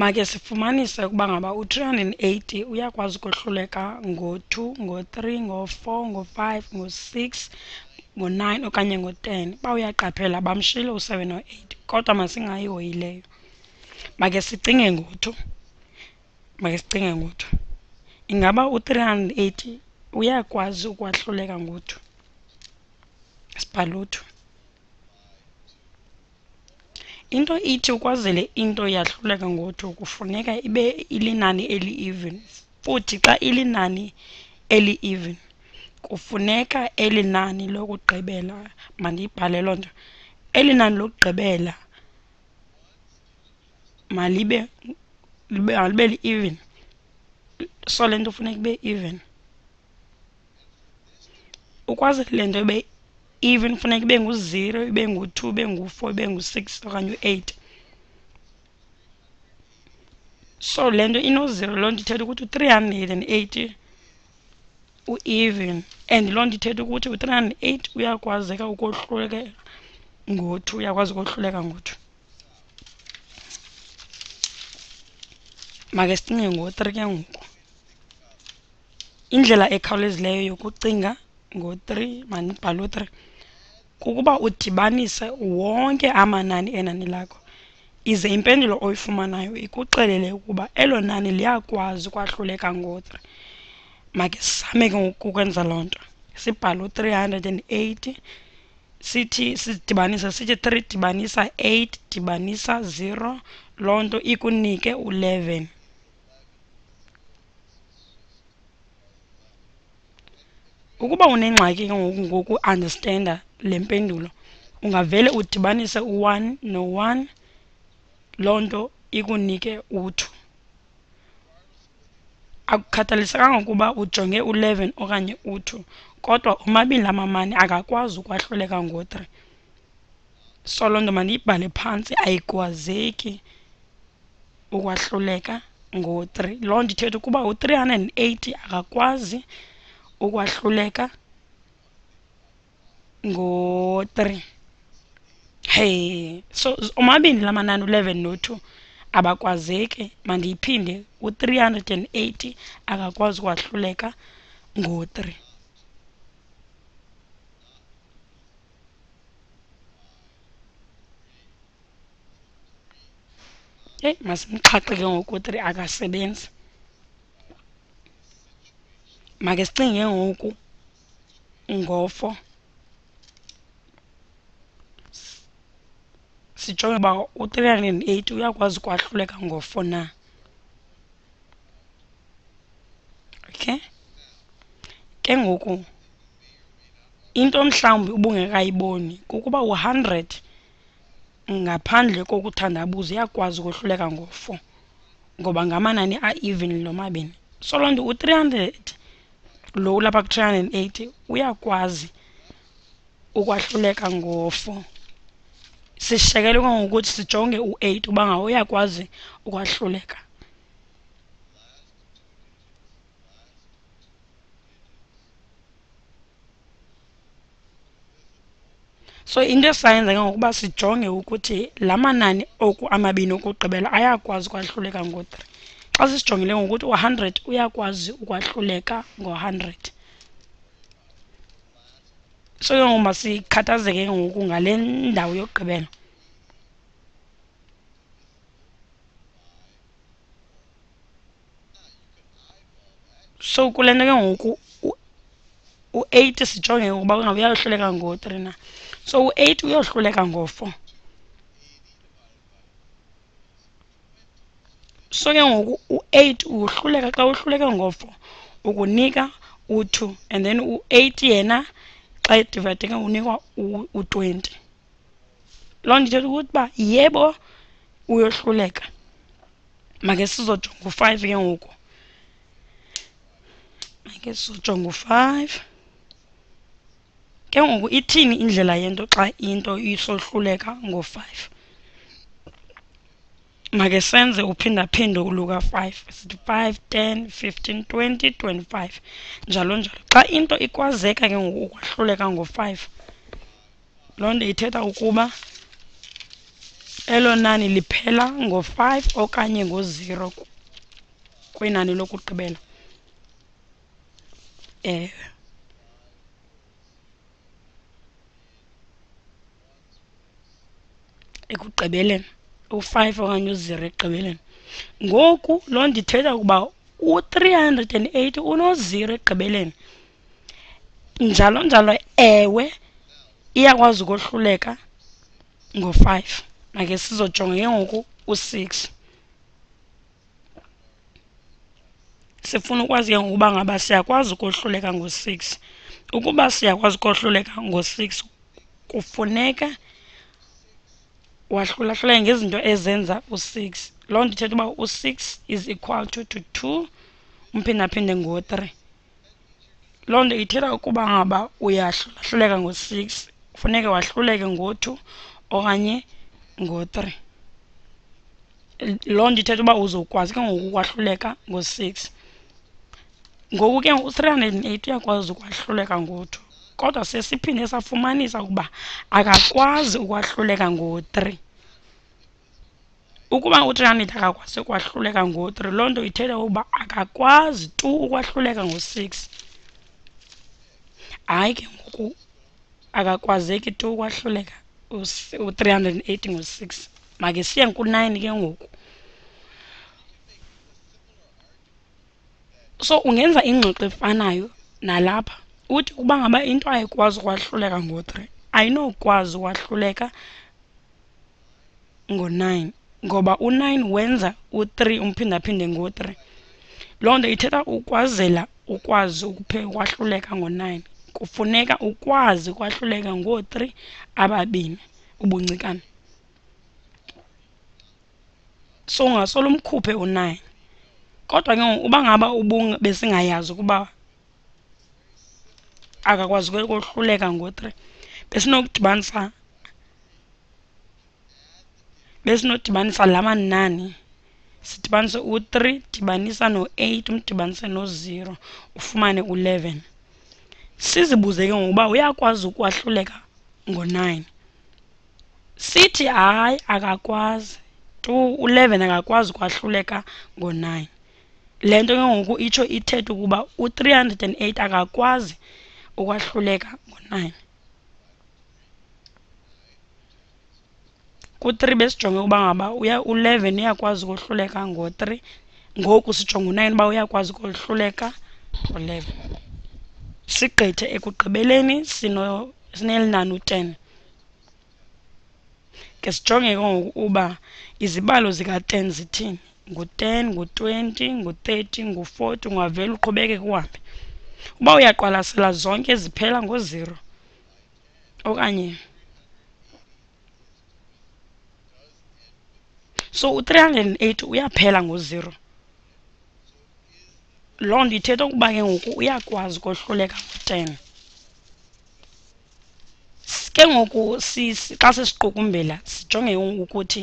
Make sifumanise ukuba ngaba u-380 uyakwazi ukohluleka ngo-2, ngo-3, ngo-4, ngo-5, ngo-6, ngo-9 okanye ngo-10. Uba uyaqaphela bamshiyile u-7 no-8 kodwa masingayihoyi leyo. Make sicinge ngo-2, make sicinge ngo-2. Ingaba u-380 uyakwazi ukwahluleka ngo-2? Sibhale u-2. Into ithi ukwazele into yahluleka ngo-2 kufuneka ibe ilinani eli-even. Futhi xa ilinani eli-even kufuneka elinani lokugqibela, mandiyibhale loo nto, elinani lokugqibela malibe malibe li-even. So le nto funeka ibe even. Ukwazele le nto ibe even funeka ibe ngu-zero, ibe ngu-two, ibe ngu-four, ibe ngu-six okanye u-eight. So le nto ino-zero, loo nto ithetha ukuthi u-three hundred and eighty u-even and loo nto ithetha ukuthi u-three hundred and eight uyakwazeka ukohluleka ngo-two, uyakwazi ukohluleka ngo-two. Make sicinge ngo-three ke ngoku. Indlela ekhawulezileyo yokucinga ngo-three, mandibhale u-3 kukuba udibanise wonke amanani enani lakho ize impendulo oyifumanayo ikuxelele ukuba elo nani liyakwazi ukwahluleka ngo-3 make sizame ke ngokukwenza loo nto. Sibhale u-three hundred and eighty, sithi sidibanise sithi 3 dibanisa 8 dibanisa 0 loo nto ikunike u-eleven. Ukuba unengxaki ke ngoku ngokuandastenda le mpendulo ungavele udibanise u-one no-one, loo nto ikunike u-two. Akukhathalisekanga ukuba ujonge u-eleven okanye u-two kodwa omabini la mamane akakwazi ukwahluleka ngo-three. So loo nto mandiyibhale phantsi, ayikwazeki ukwahluleka ngo-three. Loo nto ithetha ukuba u-three hundred and eighty akakwazi ukwahluleka ngo-three. Hey, so omabini la manani u-eleven no-two abakwazeki. Mandiyiphinde, u-three hundred and eighty akakwazi ukwahluleka ngo-three. Eyi, masimxhakxe ke ngoku u-three akasebenzi. Make sicinge ke ngoku ngo-four. Sijonge uba u-three hundred and eighty uyakwazi ukwahluleka ngo-four na. Okay, ke ngoku into mhlawumbi ubungekayiboni kukuba u-hundred ngaphandle kokuthandabuza uyakwazi ukohluleka ngo-four ngoba ngamanani a-even lo mabini. So loo nto u-three hundred lo ulapha ku-three hundred and eighty uyakwazi ukwahluleka ngo-four. Sishiyekele ke ngoku ukuthi sijonge u-eight uba ngaba uyakwazi ukwahluleka. So into esizayenza ke ngoku uba sijonge ukuthi la manani oku amabini okugqibela ayakwazi ukwahluleka ngo-three. xa sisijongile ngokuthi u-100 uyakwazi ukwahluleka ngo-100 so ke ngoku masikhathazeke ke ngoku ngale ndawo yokugqibela. So kule nto ke ngoku u-8 sijonge ukuba ngaba uyahluleka ngo-3 na. So u-8 uyohluleka ngo-4 so-ke ngoku u-eight uhluleka xa uhluleke ngo-four ukunika u-two and then u-eight yena xa edivayideke unikwa u-twenty. Loo nto ithetha ukuthi uba yebo uyohluleka. Make sizojonga u-five ke ngoku. Make sizojonga u-five. Ke ngoku ithini indlela yento xa into isohluleka ngo-five? Make senze uphindaphinde luka-five. Sithi five, ten, fifteen, twenty, twenty-five, njalo njalo. Xa into ikwazeka ke ngoku ukwahluleka ngo-five, loo nto ithetha ukuba elo nani liphela ngo-5 okanye ngo-0 kwinani lokugqibela ewe ekugqibeleni u-5 okanye u-0 ekugqibeleni. Ngoku loo nto ithetha ukuba u-380 uno-0 ekugqibeleni. Njalo njalo ewe iyakwazi ukohluleka ngo-5 makhe sizojonga ke ngoku u-6 sifuna ukwazi ke ngokuba ngaba siyakwazi ukohluleka ngo-6 ukuba siyakwazi ukohluleka ngo-6 kufuneka wahlulahluleke ngezinto ezenza u-6 loo nto ithetha uba u-6 is equal to to 2 umphindaphinde ngo-3 loo nto ithetha ukuba ngaba uyahlulahluleka ngo-6 kufuneka wahluleke ngo-2 okanye ngo-3 loo nto ithetha uba uzokwazi ke ngoku ukwahluleka ngo-6 ngoku ke u-308 uyakwazi ukwahluleka ngo-2 kodwa sesiphinde safumanisa ukuba akakwazi ukwahluleka ngo-3 ukuba u-300 akakwazi ukwahluleka ngo-3 loo nto ithetha ukuba akakwazi tu ukwahluleka ngo-6 hayi ke ngoku akakwazeki tu ukwahluleka u-380 ngo-6 make siye ku-9 ke ngoku. So ungenza ingxoxo efanayo nalapha. Uthi ukuba ngaba into ayikwazi ukwahluleka ngo-3 ayinokwazi ukwahluleka ngo-9 ngoba u-9 wenza u-3 umphindaphinde ngo-3 loo nto ithetha ukwazela ukwazi ukwahluleka ngo-9 kufuneka ukwazi ukwahluleka ngoo-3 ababini ubuncikane. So ungasolo umkhuphe u-9 kodwa ke uba ngaba besingayazi ukuba akakwazi ukohluleka ngo-3 besinokudibanisa besinodibanisa la manani. Sidibanise u-3 dibanisa no-8 umdibanise no-0 ufumane u-11 sizibuze ke ngokuba uyakwazi ukwahluleka ngo-9 sithi hayi akakwazi. Tu u-11 akakwazi ukwahluleka ngo-9 le nto ke ngoku itsho ithethe ukuba u-308 akakwazi ukwahluleka ngo-9 ku-3 besijonge ukuba ngaba u-11 uyakwazi ukohluleka ngo-3 ngoku sijonga u-9 uba uyakwazi ukohluleka ngo-11 sigqithe ekugqibeleni sinelinani u-10 ke sijonge ke ngoku uba izibalo zika-10 zithini ngu-10 ngu-20 ngu-30 ngu-40 ungavele uqhubekeke uhambe uba uyaqwalasela zonke ziphela ngo-0 okanye so u-308 uyaphela ngo-0 loo nto ithetha ukuba ke ngoku uyakwazi ukohluleka ngo-10 ke ngoku xa sesiqukumbela sijonge ukuthi